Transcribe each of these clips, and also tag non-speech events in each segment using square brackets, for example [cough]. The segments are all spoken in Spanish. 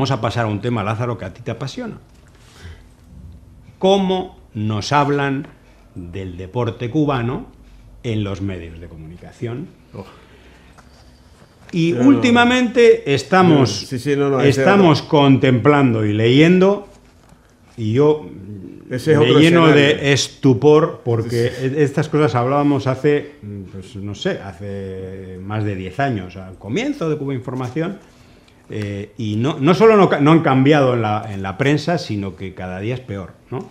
vamos a pasar a un tema, Lázaro, que a ti te apasiona. ¿Cómo nos hablan del deporte cubano en los medios de comunicación? Oh. Y No, no. últimamente estamos, Sí, sí, no, no, ese estamos contemplando y leyendo, y yo Ese es me otro lleno escenario. de estupor porque e- estas cosas hablábamos hace, pues no sé, hace más de 10 años, al comienzo de Cuba Información, eh, y no, no solo no, han cambiado en la, en la prensa, sino que cada día es peor, ¿no?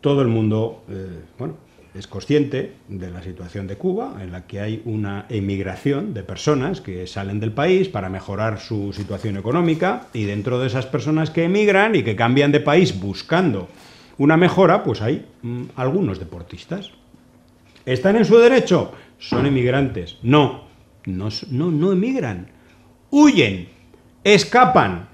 Todo el mundo eh, bueno, es consciente de la situación de Cuba, en la que hay una emigración de personas que salen del país para mejorar su situación económica y dentro de esas personas que emigran y que cambian de país buscando una mejora, pues hay mm, algunos deportistas. ¿Están en su derecho? Son emigrantes. No, no, no, no emigran. Huyen, escapan,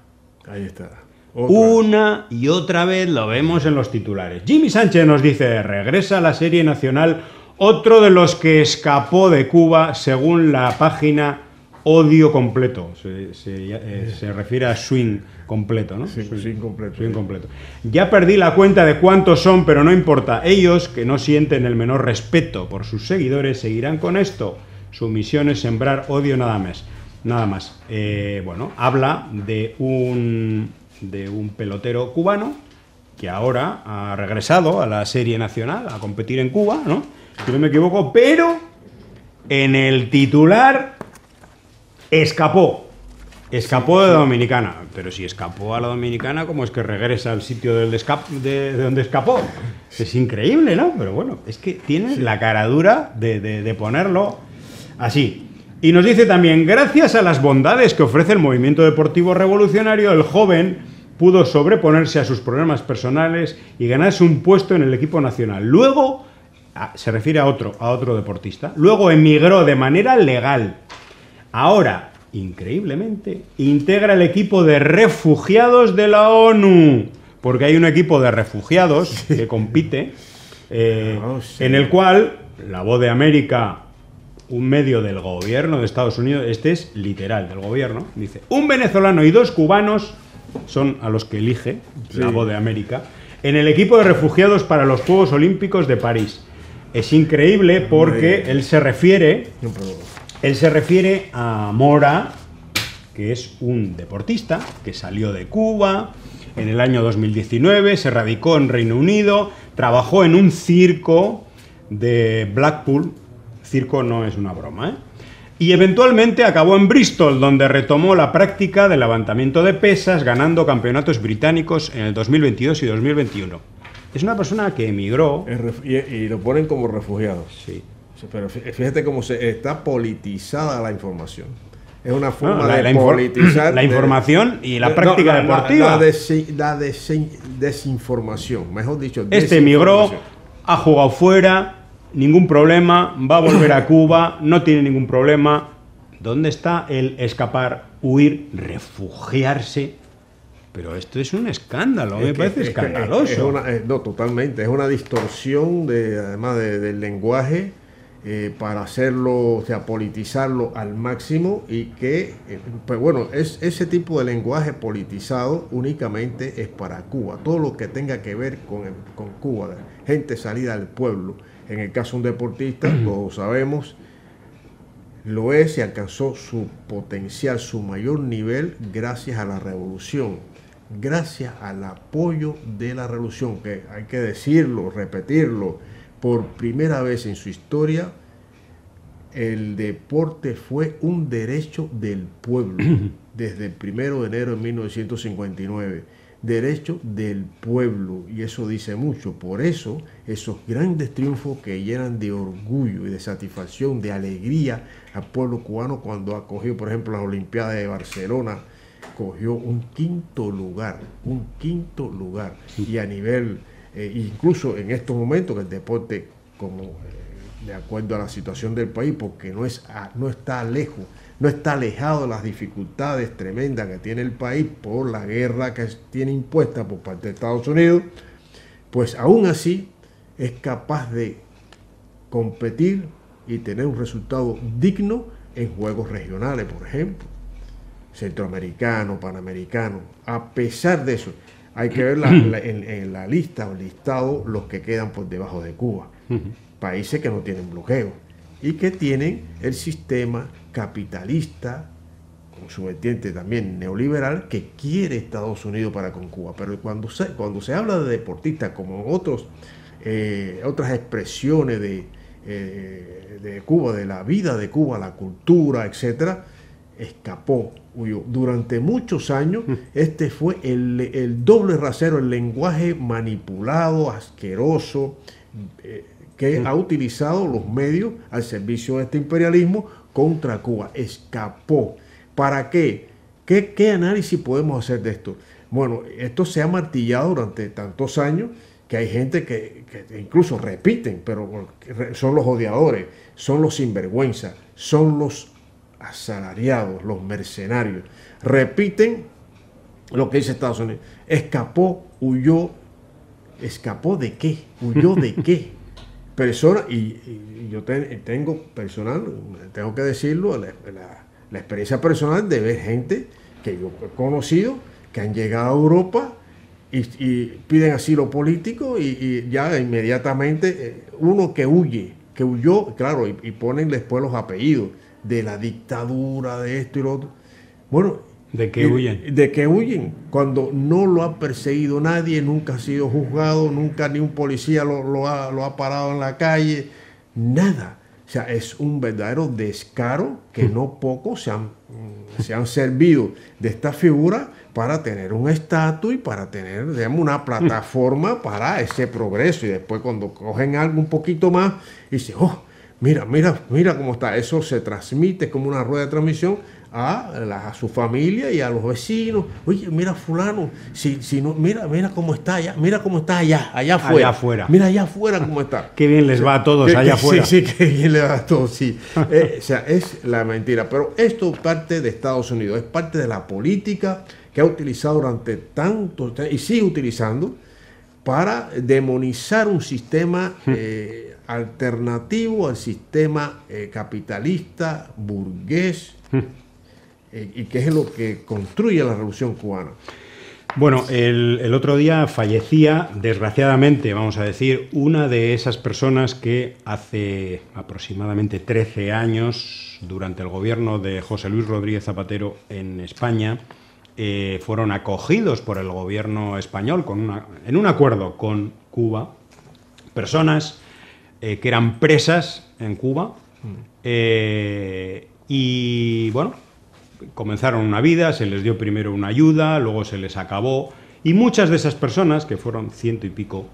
Ahí está. Otra. una y otra vez lo vemos en los titulares. Jimmy Sánchez nos dice, regresa a la serie nacional otro de los que escapó de Cuba según la página Odio Completo. Se, se- eh, se refiere a Swing Completo, ¿no? Sí, Swing Completo, Swing. Completo. Ya perdí la cuenta de cuántos son, pero no importa. Ellos, que no sienten el menor respeto por sus seguidores, seguirán con esto. Su misión es sembrar odio nada más. Nada más. Eh, bueno, habla de un, de un pelotero cubano que ahora ha regresado a la serie nacional a competir en Cuba, ¿no? Si no me equivoco, pero en el titular escapó. Escapó de la Dominicana. Pero si escapó a la Dominicana, ¿cómo es que regresa al sitio del de, de donde escapó? Es increíble, ¿no? Pero bueno, es que tiene la cara dura de, de- de ponerlo así. Y nos dice también, gracias a las bondades que ofrece el movimiento deportivo revolucionario, el joven pudo sobreponerse a sus problemas personales y ganarse un puesto en el equipo nacional. Luego, se refiere a otro, a otro deportista, luego emigró de manera legal Ahora, increíblemente, integra el equipo de refugiados de la ONU, porque hay un equipo de refugiados que compite, [laughs] eh, Oh, sí. en el cual la voz de América, un medio del gobierno de Estados Unidos, este es literal del gobierno, dice, un venezolano y dos cubanos son a los que elige la voz de América, en el equipo de refugiados para los Juegos Olímpicos de París. Es increíble porque él se refiere él se refiere a Mora, que es un deportista que salió de Cuba en el año 2019, se radicó en Reino Unido, trabajó en un circo de Blackpool. Circo no es una broma, ¿eh? Y eventualmente acabó en Bristol, donde retomó la práctica del levantamiento de pesas, ganando campeonatos británicos en el 2022 y 2021. Es una persona que emigró. y, y lo ponen como refugiados. Sí. Pero fí- fíjate cómo se está politizada la información. Es una forma No, la- de la politizar la de- información y la práctica la- la- deportiva. La, desi- la desi- desinformación, mejor dicho. Este emigró, ha jugado fuera, ningún problema, va a volver a Cuba, no tiene ningún problema. ¿Dónde está el escapar, huir, refugiarse? Pero esto es un escándalo, me Es que- parece es escandaloso. es una- es- no, totalmente. Es una distorsión de, además de- del lenguaje eh, para hacerlo, o sea, politizarlo al máximo y que, eh, pues bueno, es ese tipo de lenguaje politizado únicamente es para Cuba. Todo lo que tenga que ver con, con Cuba, gente salida del pueblo. En el caso de un deportista, [clears throat] todos sabemos, lo es y alcanzó su potencial, su mayor nivel gracias a la revolución, gracias al apoyo de la revolución, que hay que decirlo, repetirlo, por primera vez en su historia, el deporte fue un derecho del pueblo, [clears throat] desde el primero de enero de 1959. Derecho del pueblo, y eso dice mucho. Por eso, esos grandes triunfos que llenan de orgullo y de satisfacción, de alegría al pueblo cubano cuando acogió, por ejemplo, las Olimpiadas de Barcelona, cogió un quinto lugar, un quinto lugar. Y a nivel, eh, incluso en estos momentos que el deporte, como eh, de acuerdo a la situación del país, porque no, es, no está lejos, no está alejado de las dificultades tremendas que tiene el país por la guerra que tiene impuesta por parte de Estados Unidos, pues aún así es capaz de competir y tener un resultado digno en juegos regionales, por ejemplo. Centroamericano, panamericano. A pesar de eso, hay que ver [clears throat] en, la lista o listado los que quedan por debajo de Cuba. Países que no tienen bloqueo y que tienen el sistema capitalista, con su vertiente también neoliberal, que quiere Estados Unidos para con Cuba. Pero cuando se, cuando se habla de deportistas, como otros, eh, otras expresiones de, eh, de Cuba, de la vida de Cuba, la cultura, etcétera, escapó, huyó. Durante muchos años, mm. este fue el, doble rasero, el lenguaje manipulado, asqueroso, eh, que ha utilizado los medios al servicio de este imperialismo contra Cuba. Escapó. ¿Para qué? ¿Qué, qué análisis podemos hacer de esto? Bueno, esto se ha martillado durante tantos años que hay gente que, que, incluso repiten, pero son los odiadores, son los sinvergüenza, son los asalariados, los mercenarios, repiten lo que dice Estados Unidos. Escapó, huyó, escapó de qué, huyó de [laughs] qué. Persona, y, yo tengo personal, tengo que decirlo, la, experiencia personal de ver gente que yo he conocido que han llegado a Europa y, piden asilo político y, ya inmediatamente eh, uno que huye, que huyó, claro, y, y ponen después los apellidos de la dictadura, de esto y lo otro. Bueno, ¿De qué huyen? De qué huyen. Cuando no lo ha perseguido nadie, nunca ha sido juzgado, nunca ni un policía lo, ha, lo ha, parado en la calle, nada. O sea, es un verdadero descaro que no pocos se han, se han servido de esta figura para tener un estatus y para tener, digamos, una plataforma [laughs] para ese progreso. Y después cuando cogen algo un poquito más, y dicen, oh, Mira, mira, mira cómo está. Eso se transmite como una rueda de transmisión a, su familia y a los vecinos. Oye, mira fulano, si, si no, mira, mira cómo está allá, mira cómo está allá, allá afuera. Allá afuera. Mira allá afuera cómo está. [laughs] Qué bien les va a todos allá afuera. Sí, sí, qué bien les va a todos, sí. [laughs] Eh, o sea, es la mentira. Pero esto parte de Estados Unidos, es parte de la política que ha utilizado durante tanto y sigue utilizando para demonizar un sistema. Hmm. Eh, alternativo al sistema eh, capitalista, burgués, hmm. Eh, y que es lo que construye la revolución cubana. Bueno, el, otro día fallecía, desgraciadamente, vamos a decir, una de esas personas que hace aproximadamente 13 años, durante el gobierno de José Luis Rodríguez Zapatero en España, eh, fueron acogidos por el gobierno español con en un acuerdo con Cuba, personas eh, que eran presas en Cuba. Eh, y bueno, comenzaron una vida, se les dio primero una ayuda, luego se les acabó. Y muchas de esas personas, que fueron ciento y pico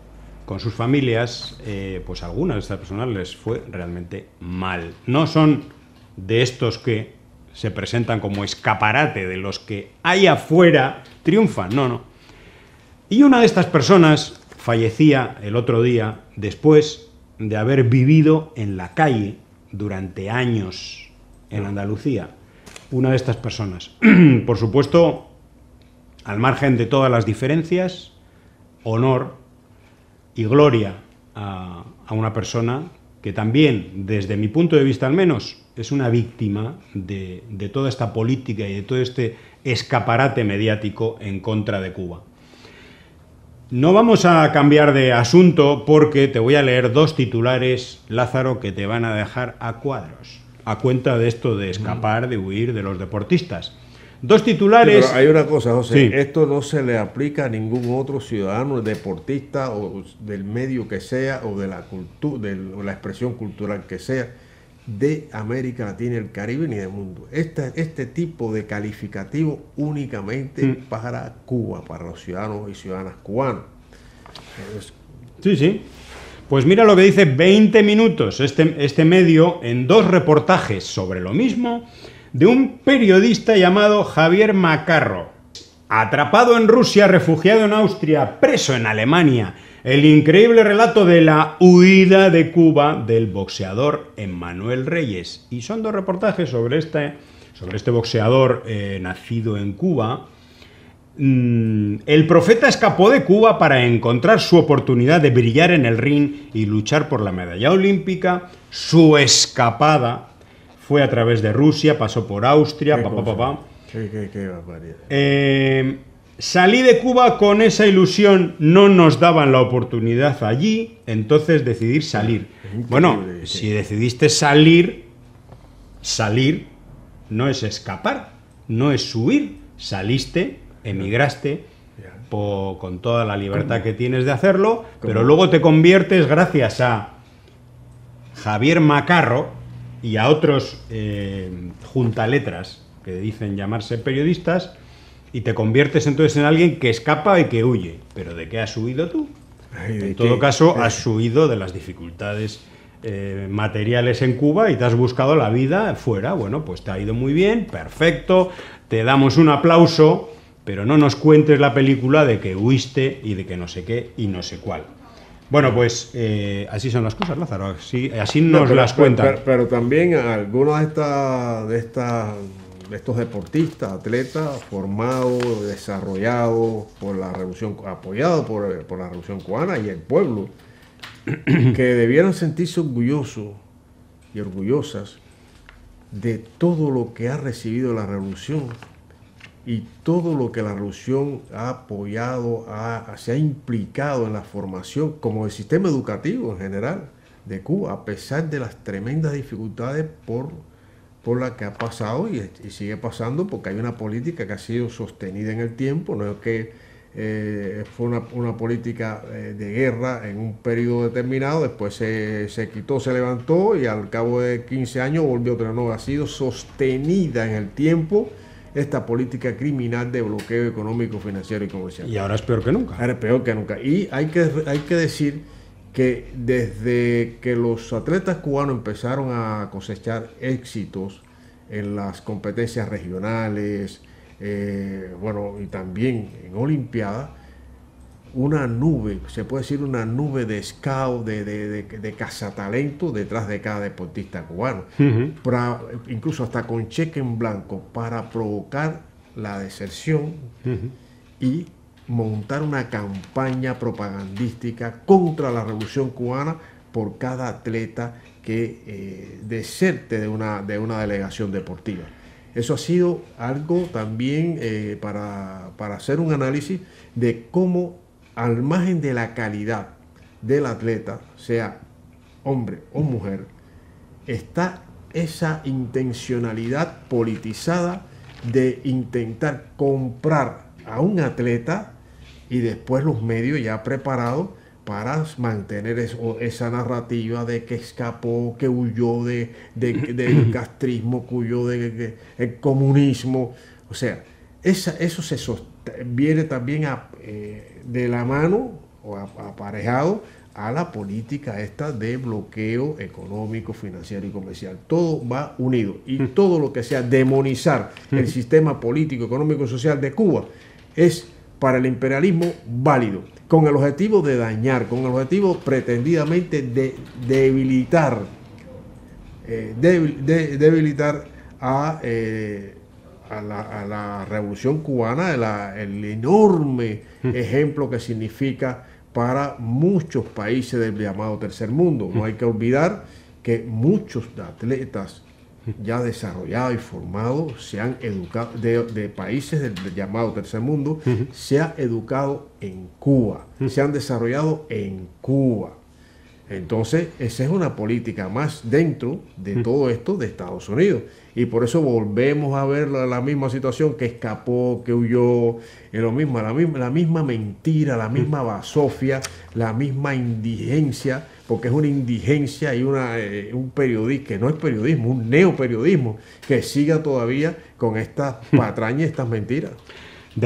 con sus familias, eh, pues algunas de estas personas les fue realmente mal. No son de estos que se presentan como escaparate de los que allá afuera triunfan, no, no. Y una de estas personas fallecía el otro día después de haber vivido en la calle durante años en Andalucía. Una de estas personas. [clears throat] Por supuesto, al margen de todas las diferencias, honor y gloria a, una persona que también, desde mi punto de vista al menos, es una víctima de, de toda esta política y de todo este escaparate mediático en contra de Cuba. No vamos a cambiar de asunto porque te voy a leer dos titulares, Lázaro, que te van a dejar a cuadros, a cuenta de esto de escapar, de huir de los deportistas. Dos titulares. hay una cosa, José, esto no se le aplica a ningún otro ciudadano, deportista o del medio que sea o de la cultura, de la expresión cultural que sea de América Latina y el Caribe ni del mundo. Este, este tipo de calificativo únicamente mm. para Cuba, para los ciudadanos y ciudadanas cubanos. Sí, sí. Pues mira lo que dice 20 minutos este, este medio en dos reportajes sobre lo mismo de un periodista llamado Javier Macarro. Atrapado en Rusia, refugiado en Austria, preso en Alemania el increíble relato de la huida de Cuba del boxeador Emmanuel Reyes. Y son dos reportajes sobre este, sobre este boxeador eh, nacido en Cuba. Mm, el profeta escapó de Cuba para encontrar su oportunidad de brillar en el ring y luchar por la medalla olímpica. Su escapada fue a través de Rusia, pasó por Austria, papá, papá. Eh, salí de Cuba con esa ilusión, no nos daban la oportunidad allí, entonces decidí salir. Bueno, si decidiste salir, salir no es escapar, no es huir, saliste, emigraste po- con toda la libertad que tienes de hacerlo, pero luego te conviertes gracias a Javier Macarro y a otros eh, juntaletras que dicen llamarse periodistas y te conviertes entonces en alguien que escapa y que huye. ¿Pero de qué has huido tú? Ay, ¿de En todo qué? caso, has huido de las dificultades eh, materiales en Cuba y te has buscado la vida fuera. Bueno, pues te ha ido muy bien, perfecto, te damos un aplauso, pero no nos cuentes la película de que huiste y de que no sé qué y no sé cuál. Bueno, pues eh, así son las cosas, Lázaro, así, así No, nos pero- las cuentan. Pero, pero también algunos de, estas de, estos deportistas, atletas formados, desarrollados por la revolución, apoyados por, por la revolución cubana y el pueblo, [clears throat] que debieran sentirse orgullosos y orgullosas de todo lo que ha recibido la revolución y todo lo que la revolución ha apoyado, ha- se ha implicado en la formación como el sistema educativo en general de Cuba, a pesar de las tremendas dificultades por, por las que ha pasado y, sigue pasando, porque hay una política que ha sido sostenida en el tiempo, no es que eh, fue una, una política eh, de guerra en un periodo determinado, después se, se quitó, se levantó y al cabo de 15 años volvió otra nueva. Ha sido sostenida en el tiempo esta política criminal de bloqueo económico, financiero y comercial. Y ahora es peor que nunca. Ahora es peor que nunca. Y hay que, hay que decir que desde que los atletas cubanos empezaron a cosechar éxitos en las competencias regionales, eh, bueno, y también en Olimpiadas, una nube, se puede decir una nube de scout, de, de, de, de cazatalento detrás de cada deportista cubano. Para- incluso hasta con cheque en blanco para provocar la deserción y montar una campaña propagandística contra la revolución cubana por cada atleta que eh, deserte de una, de una delegación deportiva. Eso ha sido algo también eh, para, para hacer un análisis de cómo al margen de la calidad del atleta, sea hombre o mujer, está esa intencionalidad politizada de intentar comprar a un atleta y después los medios ya preparados para mantener eso- esa narrativa de que escapó, que huyó de, de- [clears throat] del castrismo, que huyó del comunismo. O sea, esa- eso se sost- viene también a, eh, de la mano o a- aparejado a la política esta de bloqueo económico, financiero y comercial. Todo va unido. Y todo lo que sea demonizar el sistema político, económico y social de Cuba es para el imperialismo válido, con el objetivo de dañar, con el objetivo pretendidamente de debilitar, eh, debil- de- debilitar a, eh, a la, a la revolución cubana, la- el enorme ejemplo que significa para muchos países del llamado tercer mundo. No hay que olvidar que muchos atletas ya desarrollados y formados se han educado de, de países del, del llamado tercer mundo, se ha educado en Cuba, se han desarrollado en Cuba. Entonces, esa es una política más dentro de todo esto de Estados Unidos. Y por eso volvemos a ver la, la misma situación que escapó, que huyó, es lo mismo, la misma, la misma mentira, la misma basofia, la misma indigencia, porque es una indigencia y una, eh, un periodismo, que no es periodismo, un neoperiodismo, que siga todavía con estas patrañas, estas mentiras.